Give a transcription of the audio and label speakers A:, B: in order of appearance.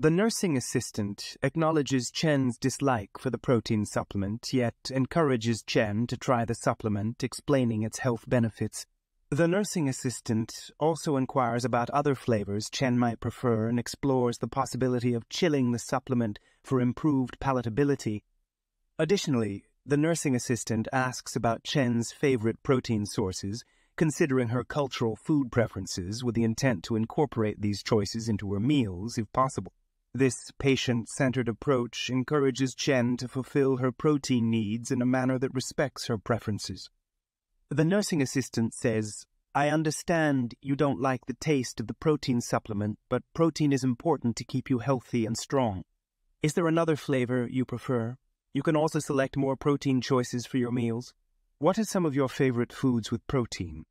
A: The nursing assistant acknowledges Chen's dislike for the protein supplement, yet encourages Chen to try the supplement, explaining its health benefits. The nursing assistant also inquires about other flavors Chen might prefer and explores the possibility of chilling the supplement for improved palatability. Additionally, the nursing assistant asks about Chen's favorite protein sources, considering her cultural food preferences with the intent to incorporate these choices into her meals if possible. This patient-centered approach encourages Chen to fulfill her protein needs in a manner that respects her preferences. The nursing assistant says, I understand you don't like the taste of the protein supplement, but protein is important to keep you healthy and strong. Is there another flavor you prefer? You can also select more protein choices for your meals. What are some of your favorite foods with protein?